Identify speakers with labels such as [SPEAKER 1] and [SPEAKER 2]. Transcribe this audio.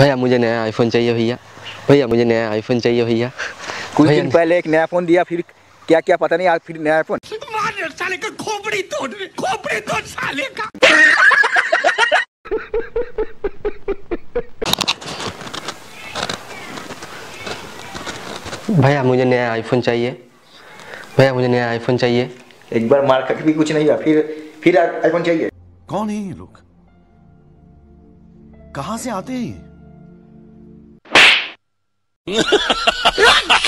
[SPEAKER 1] भैया मुझे नया आईफोन चाहिए भैया। भैया मुझे नया आईफोन चाहिए भैया।
[SPEAKER 2] कुछ दिन पहले एक नया फ़ोन दिया फिर क्या क्या पता नहीं आज फिर नया फ़ोन
[SPEAKER 3] साले का खोपड़ी तोड़ खोपड़ी तोड़ साले का।
[SPEAKER 1] भैया मुझे नया आईफोन चाहिए। भैया मुझे नया आईफोन चाहिए।
[SPEAKER 2] एक बार मार खा के भी कुछ नहीं हुआ फिर फिर आईफोन चाहिए।
[SPEAKER 3] कौन है ये लोग? कहाँ से आते हैं 嗯哈哈哈哈哈